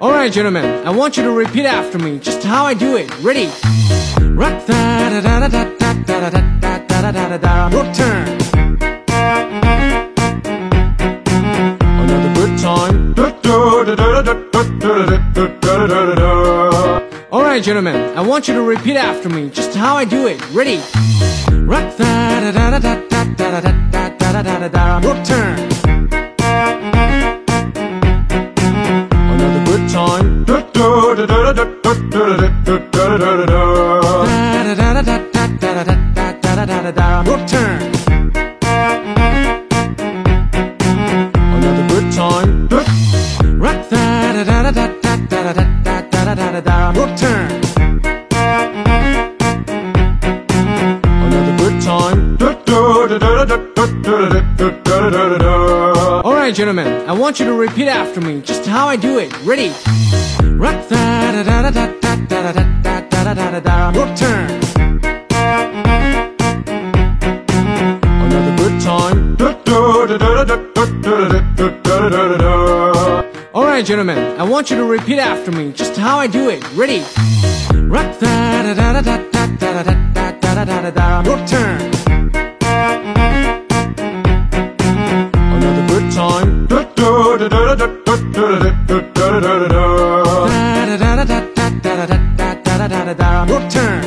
Alright, gentlemen, I want you to repeat after me just how I do it. Ready? Rock da da da da da da da da da da da da da Your turn. Another good time. Alright, gentlemen, I want you to repeat after me just how I do it. Ready? Rock da da da da da da da da da da da da Your turn. Your turn. Another good time. Your turn. Another good time. Alright, gentlemen, I want you to repeat after me just how I do it. Ready? Rock that da da da da da da da da da da da da Your turn Another good time Alright gentlemen, I want you to repeat after me just how I do it. Ready? Rock that da da da da da da da da da da da Your turn Another good time da da da da. Your turn.